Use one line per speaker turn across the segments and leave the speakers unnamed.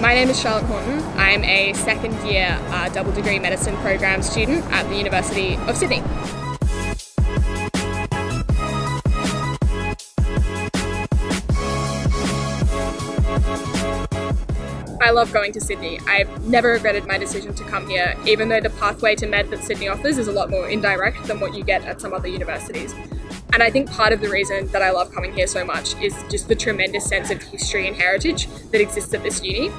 My name is Charlotte Horton. I'm a second year uh, double degree medicine program student at the University of Sydney. I love going to Sydney. I've never regretted my decision to come here, even though the pathway to med that Sydney offers is a lot more indirect than what you get at some other universities. And I think part of the reason that I love coming here so much is just the tremendous sense of history and heritage that exists at this uni.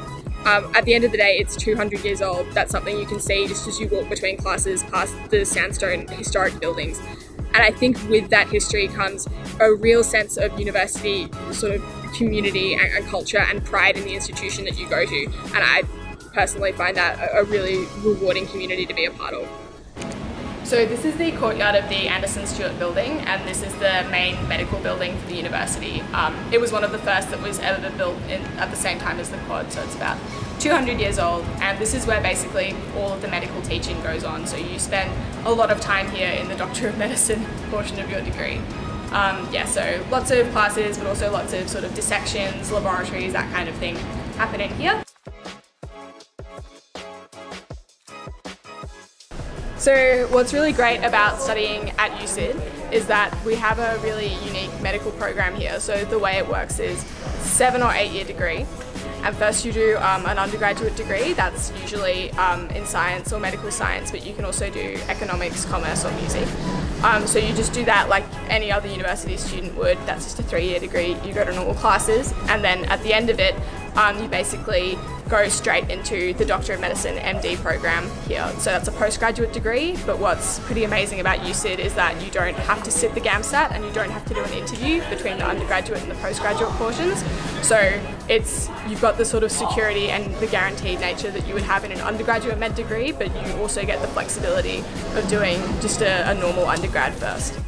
Um, at the end of the day, it's 200 years old. That's something you can see just as you walk between classes past the sandstone historic buildings. And I think with that history comes a real sense of university sort of community and, and culture and pride in the institution that you go to. And I personally find that a, a really rewarding community to be a part of. So this is the courtyard of the Anderson Stewart building and this is the main medical building for the university. Um, it was one of the first that was ever built in, at the same time as the quad, so it's about 200 years old and this is where basically all of the medical teaching goes on. So you spend a lot of time here in the Doctor of Medicine portion of your degree. Um, yeah, so lots of classes but also lots of sort of dissections, laboratories, that kind of thing happen in here. So what's really great about studying at USyd is that we have a really unique medical program here. So the way it works is seven or eight year degree. And first you do um, an undergraduate degree, that's usually um, in science or medical science, but you can also do economics, commerce or music. Um, so you just do that like any other university student would, that's just a three year degree, you go to normal classes, and then at the end of it, um, you basically go straight into the Doctor of Medicine MD program here. So that's a postgraduate degree, but what's pretty amazing about USyd is that you don't have to sit the GAMSAT and you don't have to do an interview between the undergraduate and the postgraduate portions. So it's you've got the sort of security and the guaranteed nature that you would have in an undergraduate med degree, but you also get the flexibility of doing just a, a normal undergrad first.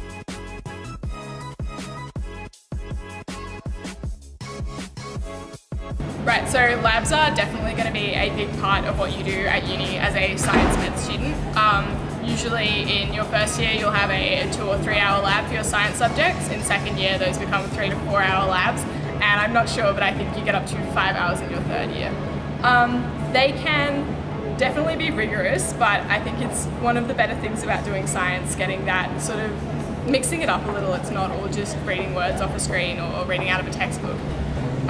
So labs are definitely going to be a big part of what you do at uni as a science med student. Um, usually in your first year you'll have a, two or three hour lab for your science subjects. In second year those become three to four hour labs and I'm not sure but I think you get up to five hours in your third year. Um, they can definitely be rigorous but I think it's one of the better things about doing science, getting that sort of mixing it up a little. It's not all just reading words off a screen or, or reading out of a textbook.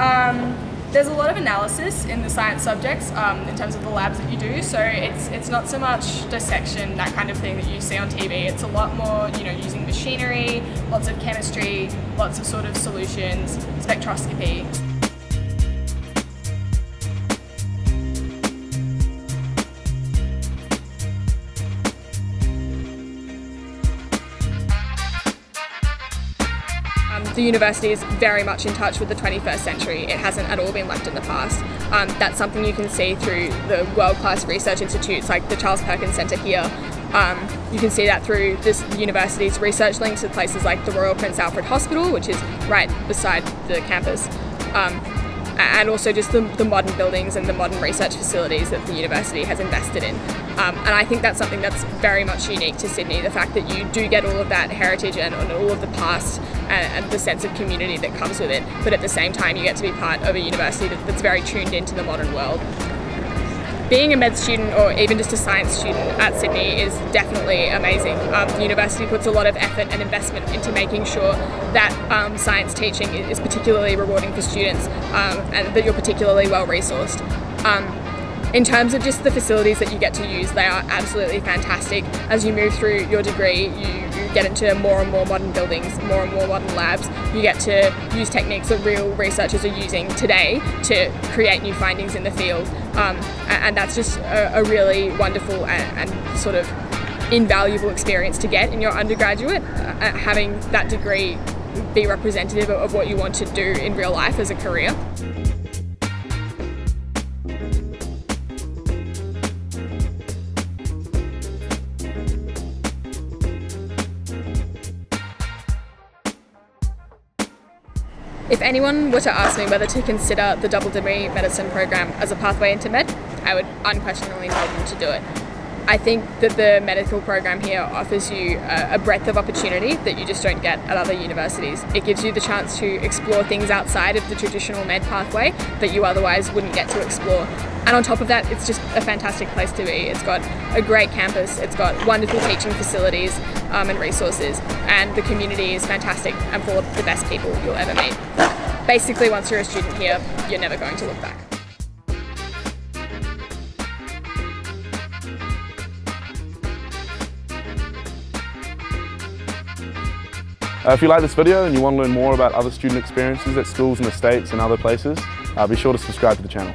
Um, there's a lot of analysis in the science subjects um, in terms of the labs that you do, so it's it's not so much dissection, that kind of thing that you see on TV. It's a lot more, you know, using machinery, lots of chemistry, lots of sort of solutions, spectroscopy. The university is very much in touch with the 21st century. It hasn't at all been left in the past. Um, that's something you can see through the world-class research institutes like the Charles Perkins Centre here. Um, you can see that through this university's research links with places like the Royal Prince Alfred Hospital, which is right beside the campus. Um, and also just the, the, modern buildings and the modern research facilities that the university has invested in. Um, and I think that's something that's very much unique to Sydney, the fact that you do get all of that heritage and, and all of the past and, and, the sense of community that comes with it, but at the same time you get to be part of a university that, that's very tuned into the modern world being a med student or even just a science student at Sydney is definitely amazing. Um, the university puts a lot of effort and investment into making sure that um, science teaching is particularly rewarding for students um, and that you're particularly well resourced. In terms of just the facilities that you get to use, they are absolutely fantastic. As you move through your degree, you get into more and more modern buildings, more and more modern labs. You get to use techniques that real researchers are using today to create new findings in the field. Um, and that's just a, a really wonderful and, and, sort of invaluable experience to get in your undergraduate, uh, having that degree be representative of what you want to do in real life as a career. If anyone were to ask me whether to consider the double degree medicine program as a pathway into med, I would unquestionably tell them to do it. I think that the medical program here offers you a, a, breadth of opportunity that you just don't get at other universities. It gives you the chance to explore things outside of the traditional med pathway that you otherwise wouldn't get to explore. And on top of that, it's just a fantastic place to be. It's got a great campus, it's got wonderful teaching facilities um, and resources, and the community is fantastic and full of the best people you'll ever meet. Basically, once you're a student here, you're never going to look back.
Uh, if you like this video and you want to learn more about other student experiences at schools in the States and other places, uh, be sure to subscribe to the channel.